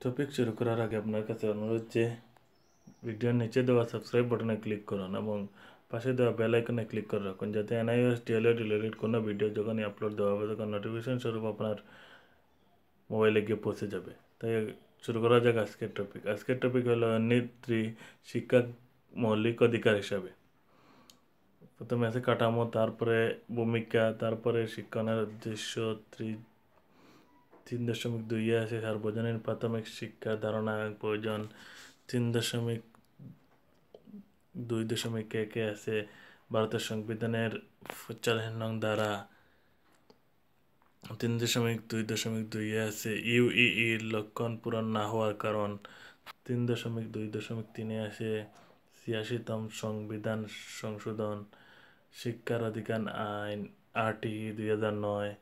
Topic শুরু করার আগে আপনার কাছে অনুরোধ যে ভিডিওর নিচে দেওয়া সাবস্ক্রাইব বাটনে ক্লিক করুন এবং পাশে দেওয়া বেল আইকনে ক্লিক করে রাখুন যাতে এনআইএস টিএলএ রিলেটেড কোনো ভিডিও যখনই আপলোড দেওয়া হবে তখন নোটিফিকেশন স্বরূপ আপনার মোবাইলে গিয়ে পৌঁছে যাবে। তাই শুরু করা যাক আজকের টপিক আজকের টপিক হলো নেত্রী শিক্ষা মৌলিক অধিকার হিসাবে। প্রথমে আছে কাঠামো, তারপরে ভূমিকা, তারপরে শিক্ষণের উদ্দেশ্য তিন দশমিক দুইয়ে আছে সার্বজনীন প্রাথমিক শিক্ষার ধারণা প্রয়োজন। তিন দশমিক দুই দশমিক একে আছে ভারতের সংবিধানের পঁচাশি নং দ্বারা তিন দশমিক দুই দশমিক দুইয়ে আছে ইউইইর লক্ষণ পূরণ না হওয়ার কারণ। তিন দশমিক দুই দশমিক তিনে আছে ছিয়াশিতম সংবিধান সংশোধন। শিক্ষার অধিকার আইন আরটি দুই হাজার নয়।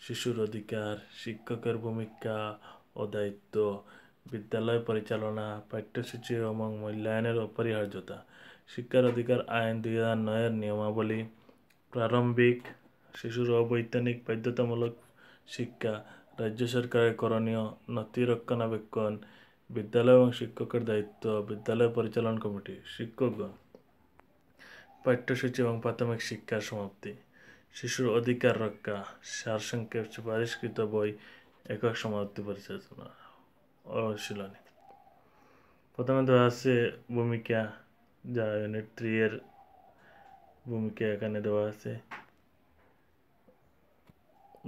শিশুর অধিকার, শিক্ষকের ভূমিকা ও দায়িত্ব, বিদ্যালয় পরিচালনা, পাঠ্যসূচি এবং মূল্যায়নের অপরিহার্যতা। শিক্ষার অধিকার আইন দুই হাজার নয়ের নিয়মাবলী। প্রারম্ভিক শিশুর অবৈতনিক বাধ্যতামূলক শিক্ষা রাজ্য সরকারের করণীয় নথি রক্ষণাবেক্ষণ, বিদ্যালয় এবং শিক্ষকের দায়িত্ব, বিদ্যালয় পরিচালন কমিটি, শিক্ষকগণ। পাঠ্যসূচি এবং প্রাথমিক শিক্ষার সমাপ্তি। শিশুর অধিকার রক্ষা, সারসংক্ষেপ সুপারিশকৃত বই, একক সমাপ্তি পরিচালনা অনুশীলনী প্রথমে দেওয়া আছে ভূমিকা, যা ইউনিট থ্রি এর ভূমিকা এখানে দেওয়া আছে।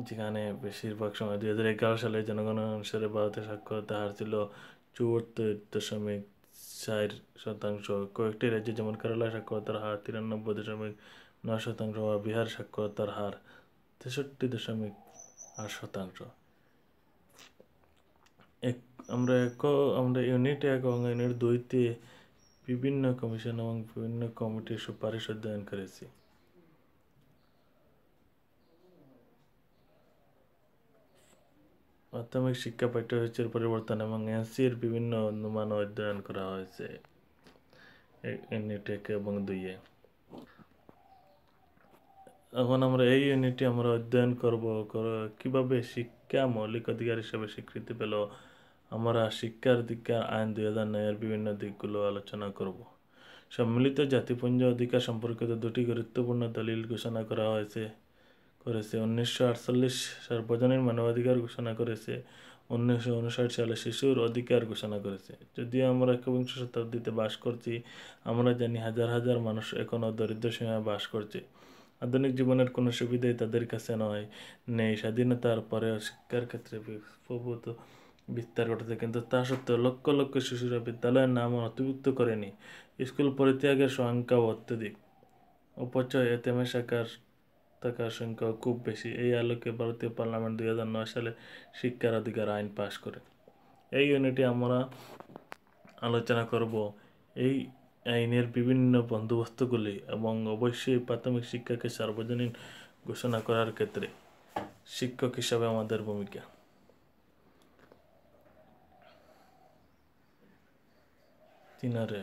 যেখানে বেশিরভাগ সময় দুই হাজার এগারো সালে জনগণনা অনুসারে ভারতের সাক্ষরতা হার ছিল চুয়াত্তর দশমিক চার শতাংশ। কয়েকটি রাজ্যে যেমন কেরালা সাক্ষরতার হার তিরানব্বই দশমিক নয় শতাংশ বা বিহার সাক্ষরতার হার তেষট্টি দশমিক আট শতাংশ। এক, আমরা এক, আমরা ইউনিট এক এবং ইউনিট দুইতে বিভিন্ন কমিশন এবং বিভিন্ন কমিটির সুপারিশ অধ্যয়ন করেছি। প্রাথমিক শিক্ষা পাঠ্যসূচির পরিবর্তন এবং এনসির বিভিন্ন অনুমান অধ্যয়ন করা হয়েছে। ইউনিট এক এবং দুইয়ে। এখন আমরা এই ইউনিটে আমরা অধ্যয়ন করব কীভাবে শিক্ষা মৌলিক অধিকার হিসেবে স্বীকৃতি পেল, আমরা শিক্ষার অধিকার আইন দুই হাজার নয়ের বিভিন্ন দিকগুলো আলোচনা করব। সম্মিলিত জাতিপুঞ্জ অধিকার সম্পর্কিত দুটি গুরুত্বপূর্ণ দলিল ঘোষণা করা হয়েছে, করেছে উনিশশো আটচল্লিশ সার্বজনীন মানবাধিকার ঘোষণা করেছে, উনিশশো উনষাট সালে শিশুর অধিকার ঘোষণা করেছে। যদিও আমরা একবিংশ শতাব্দীতে বাস করছি, আমরা জানি হাজার হাজার মানুষ এখনও দরিদ্র সীমায় বাস করছে। আধুনিক জীবনের কোনো সুবিধাই তাদের কাছে নয়, নেই। স্বাধীনতার পরেও শিক্ষার ক্ষেত্রে প্রভূত বিস্তার ঘটেছে। কিন্তু তা সত্ত্বেও লক্ষ লক্ষ শিশুরা বিদ্যালয়ের নাম নথিভুক্ত করেনি। স্কুল পরিত্যাগের সংখ্যাও অত্যধিক। অপচয়, এতেমে শাখার থাকার সংখ্যা খুব বেশি। এই আলোকে ভারতীয় পার্লামেন্ট দুই হাজার নয় সালে শিক্ষার অধিকার আইন পাশ করে। এই ইউনিটে আমরা আলোচনা করব এই আইনের বিভিন্ন বন্দোবস্তগুলি এবং অবশ্যই প্রাথমিক শিক্ষাকে সার্বজনীন ঘোষণা করার ক্ষেত্রে শিক্ষক হিসাবে আমাদের ভূমিকা। তিনারে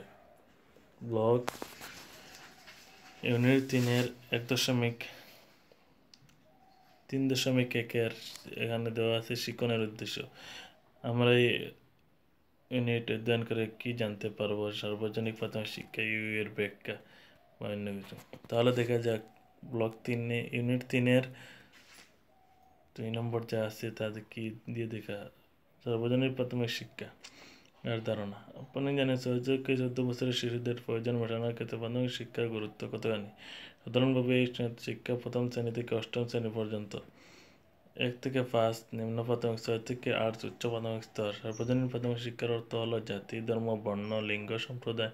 ব্লক, ইউনিট তিনের এক দশমিক তিন দশমিক একের এখানে দেওয়া আছে শিক্ষণের উদ্দেশ্য। আমরা এই ইউনিট অধ্যয়ন করে কি জানতে পারব সার্বজনিক প্রাথমিক শিক্ষা ইউ এর ব্যাখ্যা বা অন্য কিছু তাহলে দেখা যাক ব্লক তিনে ইউনিট তিনের দুই নম্বর যা আছে তাদের কি দিয়ে দেখা সার্বজনীন প্রাথমিক শিক্ষা এর ধারণা আপনি জানেন সহযোগকে চোদ্দ বছরের শিশুদের প্রয়োজন মেটানোর ক্ষেত্রে প্রাথমিক শিক্ষার গুরুত্ব কতখানি সাধারণভাবে এই শিক্ষা প্রথম শ্রেণি থেকে অষ্টম শ্রেণি পর্যন্ত এক থেকে পাঁচ নিম্ন প্রাথমিক স্তর থেকে আট উচ্চ প্রাথমিক স্তর সার্বজনীন প্রাথমিক শিক্ষার অর্থ হলো জাতি ধর্ম বর্ণ লিঙ্গ সম্প্রদায়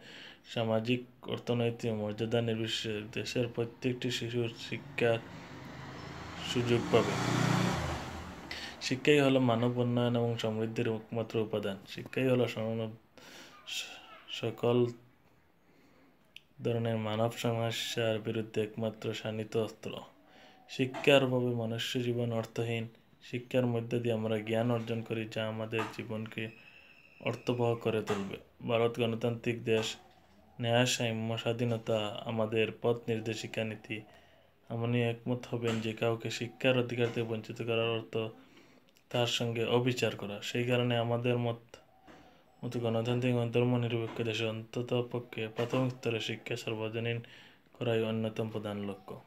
সামাজিক অর্থনৈতিক মর্যাদা নির্বিশেষে দেশের প্রত্যেকটি শিশুর শিক্ষার সুযোগ পাবে শিক্ষাই হলো মানব উন্নয়ন এবং সমৃদ্ধির একমাত্র উপাদান শিক্ষাই হলো সকল ধরনের মানব সমস্যার বিরুদ্ধে একমাত্র শানিত অস্ত্র শিক্ষার অভাবে মনুষ্য জীবন অর্থহীন। শিক্ষার মধ্যে দিয়ে আমরা জ্ঞান অর্জন করি যা আমাদের জীবনকে অর্থবহ করে তুলবে। ভারত গণতান্ত্রিক দেশ, ন্যায়, সাম্য, স্বাধীনতা আমাদের পথ নির্দেশিকা নীতি। আপনি একমত হবেন যে কাউকে শিক্ষার অধিকার থেকে বঞ্চিত করার অর্থ তার সঙ্গে অবিচার করা। সেই কারণে আমাদের মত মতো গণতান্ত্রিক ধর্ম নিরপেক্ষ দেশে অন্তত পক্ষে প্রাথমিক স্তরে শিক্ষা সর্বজনীন করাই অন্যতম প্রধান লক্ষ্য।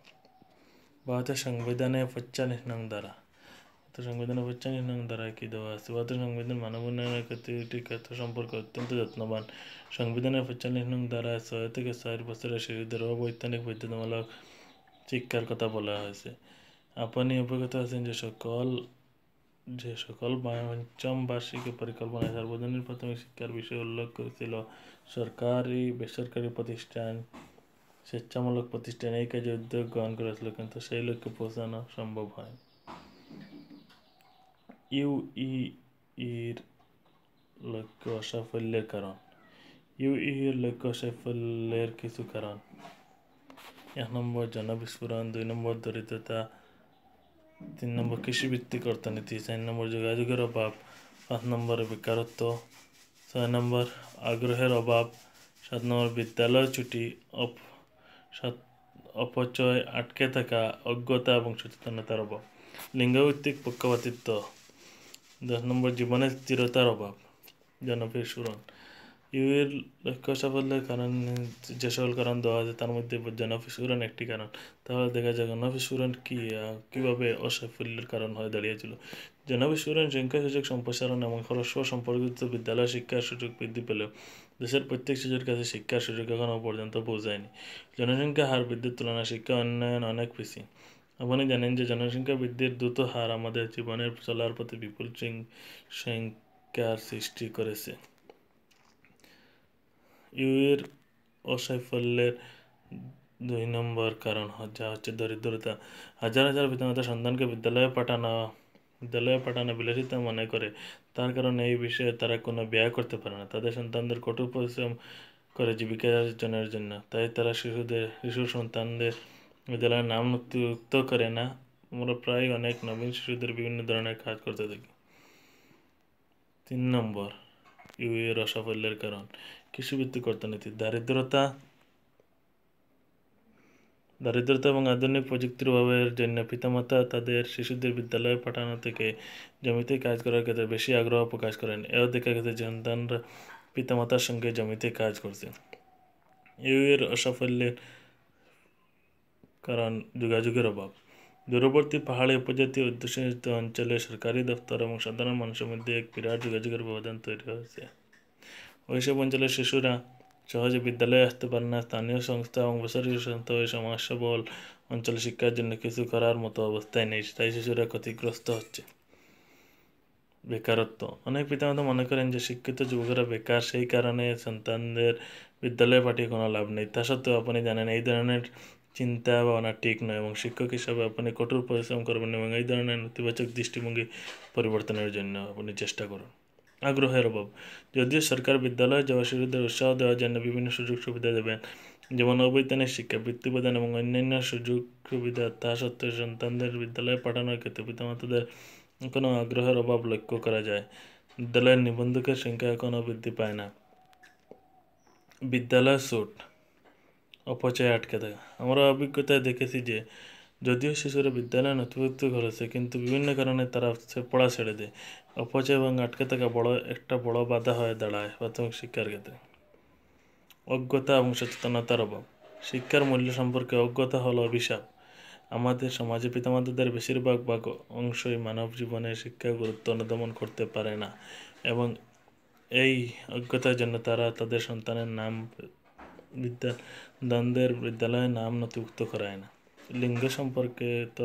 ভারতের সংবিধানে পঁয়তাল্লিশ নং ভারতের সংবিধানে পঁয়তাল্লিশ নং দ্বারা কি দেওয়া আছে ভারতের সংবিধান মানব উন্নয়নের ক্ষেত্রে ক্ষেত্র সম্পর্কে অত্যন্ত যত্নবান সংবিধানের পঁয়তাল্লিশ নং দ্বারা ছয় থেকে ছয় বছরের শিশুদের অবৈজ্ঞানিক বাধ্যতামূলক শিক্ষার কথা বলা হয়েছে আপনি অবগত আছেন যে সকল যে সকল পঞ্চম বার্ষিকী পরিকল্পনায় সার্বজনীন প্রাথমিক শিক্ষার বিষয়ে উল্লেখ করেছিল সরকারি বেসরকারি প্রতিষ্ঠান স্বেচ্ছামূলক প্রতিষ্ঠান এই কাজে উদ্যোগ গ্রহণ করেছিল, কিন্তু সেই লক্ষ্যে পৌঁছানো সম্ভব হয় ইউইর লক্ষ্য অসাফল্যের কারণ। ইউইর লক্ষ্য সাফল্যের কিছু কারণ। এক নম্বর, জনবিস্ফোরণ। দুই নম্বর, দরিদ্রতা। তিন নম্বর, কৃষিভিত্তিক অর্থনীতি। চার নম্বর, যোগাযোগের অভাব। পাঁচ নম্বর, বেকারত্ব। ছয় নম্বর, আগ্রহের অভাব। সাত নম্বর, বিদ্যালয় ছুটি। সাত অপচয় আটকে থাকা অজ্ঞতা এবং সচেতনতার অভাব। লিঙ্গভিত্তিক পক্ষপাতিত্ব, দশ নম্বর জীবনের স্থিরতার অভাব। জনপ্রিয় সুরন। ইউএর লক্ষ্য সাফল্যের কারণ যে সকল কারণ দেওয়া আছে, তার মধ্যে জনফিসুরন একটি কারণ। তাহলে দেখা যায় জনফিসুরন কী কীভাবে অসাফল্যের কারণ হয়ে দাঁড়িয়েছিল? জনফিসুরন সংখ্যা সুযোগ সম্প্রসারণ এবং পরস্পর সম্পর্কিত বিদ্যালয় শিক্ষার সুযোগ বৃদ্ধি পেলেও দেশের প্রত্যেক শিশুর কাছে শিক্ষার সুযোগ এখনও পর্যন্ত পৌঁছায়নি। জনসংখ্যা হার বৃদ্ধির তুলনায় শিক্ষা উন্নয়ন অনেক বেশি। আপনি জানেন যে জনসংখ্যা বৃদ্ধির দ্রুত হার আমাদের জীবনের চলার প্রতি বিপুল সংখ্যার সৃষ্টি করেছে। ইউএর অসাফল্যের দুই নম্বর কারণ যা হচ্ছে দরিদ্রতা। হাজার হাজার পিতামাতা সন্তানকে বিদ্যালয়ে পাঠানো বিদ্যালয়ে পাঠানো বিলাসিতা মনে করে। তার কারণে এই বিষয়ে তারা কোনো ব্যয় করতে পারে না। তাদের সন্তানদের কঠোর পরিশ্রম করে জীবিকা অর্জনের জন্য। তাই তারা শিশুদের, শিশু সন্তানদের বিদ্যালয়ের নাম নথিভুক্ত করে না। আমরা প্রায় অনেক নবীন শিশুদের বিভিন্ন ধরনের কাজ করতে থাকি। তিন নম্বর ইউএর অসাফল্যের কারণ। কৃষিভিত্তিক অর্থনীতি, দারিদ্রতা দারিদ্রতা এবং আধুনিক প্রযুক্তির অভাবের জন্য পিতামাতা তাদের শিশুদের বিদ্যালয়ে পাঠানো থেকে জমিতে কাজ করার ক্ষেত্রে বেশি আগ্রহ প্রকাশ করেন। এও দেখা গেছে সন্তানরা পিতামাতার সঙ্গে জমিতে কাজ করছে। ইউ এর অসাফল্যের কারণ যোগাযোগের অভাব। দূরবর্তী পাহাড়ি উপজাতি অধ্যুষিত অঞ্চলে সরকারি দপ্তর এবং সাধারণ মানুষের মধ্যে এক বিরাট যোগাযোগের ব্যবধান তৈরি হয়েছে। ওইসব অঞ্চলের শিশুরা সহজে বিদ্যালয়ে আসতে পারে না। স্থানীয় সংস্থা এবং বেসরকারি সংস্থা ওই সমস্যাবল অঞ্চলে শিক্ষার জন্য কিছু করার মতো অবস্থায় নেই, তাই শিশুরা ক্ষতিগ্রস্ত হচ্ছে। বেকারত্ব। অনেক পিতামাতা মনে করেন যে শিক্ষিত যুবকরা বেকার, সেই কারণে সন্তানদের বিদ্যালয়ে পাঠিয়ে কোনো লাভ নেই। তা সত্ত্বেও আপনি জানেন, এই ধরনের চিন্তা ভাবনা ঠিক নয় এবং শিক্ষক হিসাবে আপনি কঠোর পরিশ্রম করবেন এবং এই ধরনের নেতিবাচক দৃষ্টিভঙ্গি পরিবর্তনের জন্য আপনি চেষ্টা করুন। আগ্রহের অভাব। যদিও সরকার বিদ্যালয়ে যাওয়া শিশুদের উৎসাহ দেওয়ার জন্য বিভিন্ন সুযোগ সুবিধা দেবেন, যেমন অবৈতনিক শিক্ষা বৃত্তি প্রদান এবং অন্যান্য সুযোগ সুবিধা, তা সত্ত্বেও সন্তানদের বিদ্যালয়ে পাঠানোর ক্ষেত্রে পিতামাতাদের কোনো আগ্রহের অভাব লক্ষ্য করা যায়। বিদ্যালয়ের নিবন্ধকের সংখ্যা এখনও বৃদ্ধি পায় না। বিদ্যালয় সুট, অপচয় আটকে থাকা আমরা অভিজ্ঞতায় দেখেছি যে যদিও শিশুরা বিদ্যালয়ে নথিভুক্ত করেছে, কিন্তু বিভিন্ন কারণে তারা পড়া ছেড়ে দেয়। অপচয় এবং আটকে থাকা বড়, একটা বড় বাধা হয়ে দাঁড়ায় প্রাথমিক শিক্ষার ক্ষেত্রে। অজ্ঞতা এবং সচেতনতার অভাব। শিক্ষার মূল্য সম্পর্কে অজ্ঞতা হলো অভিশাপ। আমাদের সমাজে পিতামাতাদের বেশিরভাগ ভাগ অংশই মানব জীবনে শিক্ষা গুরুত্ব অনুদমন করতে পারে না এবং এই অজ্ঞতার জন্য তারা তাদের সন্তানের নাম বিদ্যা দ্বন্দ্বের বিদ্যালয়ে নাম নথিভুক্ত করায় না। লিঙ্গ সম্পর্কে তো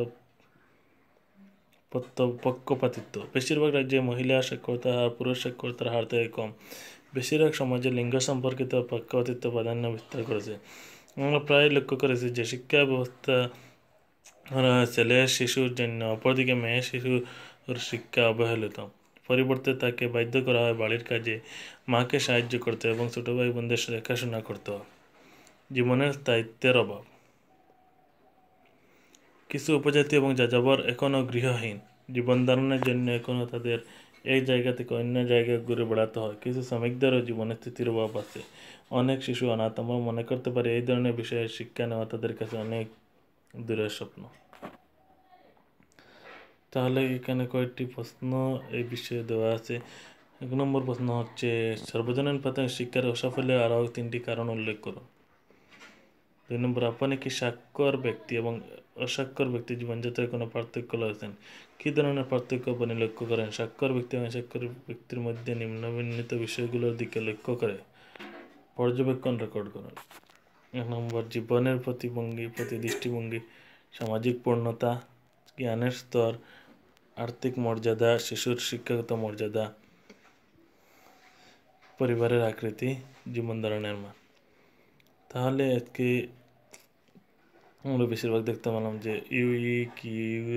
পক্ষপাতিত্ব। বেশিরভাগ রাজ্যে মহিলা সাক্ষরতার হার, পুরুষ সাক্ষরতার হার থেকে কম বেশিরভাগ সমাজে লিঙ্গ সম্পর্কিত পক্ষপাতিত্ব প্রাধান্য বিস্তার করেছে। আমরা প্রায় লক্ষ্য করেছি যে শিক্ষা ব্যবস্থা ছেলে শিশুর জন্য, অপরদিকে মেয়ে শিশুর শিক্ষা অবহেলিত। পরিবর্তে তাকে বাধ্য করা হয় বাড়ির কাজে, মাকে সাহায্য করতে এবং ছোট ভাই বোনদের দেখাশোনা করতে। জীবনের দায়িত্বের অভাব। কিছু উপজাতি এবং যাযাবর এখনও গৃহহীন। জীবন ধারণের জন্য এখনও তাদের এক জায়গা থেকে অন্য জায়গায় ঘুরে বেড়াতে হয়। কিছু শ্রমিকদেরও জীবনের স্থিতির অভাব আছে। অনেক শিশু অনাথ আমরা মনে করতে পারি এই ধরনের বিষয়ে শিক্ষা নেওয়া তাদের কাছে অনেক দূরের স্বপ্ন। তাহলে এখানে কয়েকটি প্রশ্ন এই বিষয়ে দেওয়া আছে। এক নম্বর প্রশ্ন হচ্ছে, সর্বজনীন প্রাথমিক শিক্ষার অসাফল্যের আরও তিনটি কারণ উল্লেখ করুন। দুই নম্বর, আপনি কি স্বাক্ষর ব্যক্তি এবং অস্বাক্ষর ব্যক্তি জীবনযাত্রায় কোনো পার্থক্য রয়েছেন কী ধরনের পার্থক্য আপনি লক্ষ্য করেন? স্বাক্ষর ব্যক্তি এবং স্বাক্ষর ব্যক্তির মধ্যে নিম্নবিন্নিত বিষয়গুলোর দিকে লক্ষ্য করে। পর্যবেক্ষণ রেকর্ড করুন। এক নম্বর, জীবনের প্রতিভঙ্গি, প্রতি দৃষ্টিভঙ্গি, সামাজিক পূর্ণতা, জ্ঞানের স্তর, আর্থিক মর্যাদা, শিশুর শিক্ষাগত মর্যাদা, পরিবারের আকৃতি, জীবন ধারণের মান। তাহলে আজকে আমরা বেশিরভাগ দেখতে পেলাম যে ইউই কি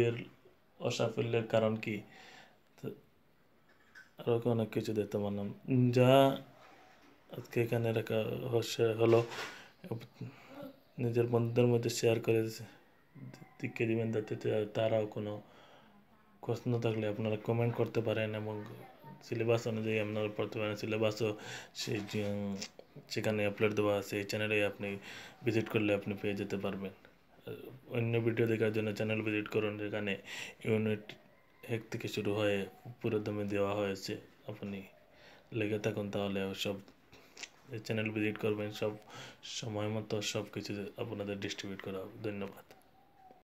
এর অসাফল্যের কারণ কি? আরও অনেক কিছু দেখতে পেলাম। যা আজকে এখানে রাখা হলো, নিজের বন্ধুদের মধ্যে শেয়ার করে দিকে দিবেন যাতে তারাও কোনো প্রশ্ন থাকলে আপনারা কমেন্ট করতে পারেন এবং সিলেবাস অনুযায়ী আপনারা পড়তে পারেন। সিলেবাসও সেই সেখানে আপলোড দেওয়া আছে, এই চ্যানেলে আপনি ভিজিট করলে আপনি পেয়ে যেতে পারবেন। অন্য ভিডিও দেখার জন্য চ্যানেল ভিজিট করুন, যেখানে ইউনিট এক থেকে শুরু হয়ে পুরো দমে দেওয়া হয়েছে। আপনি লেগে থাকুন তাহলে সব চ্যানেল ভিজিট করবেন, সব সময় মতো সব কিছু আপনাদের ডিস্ট্রিবিউট করা হবে। ধন্যবাদ।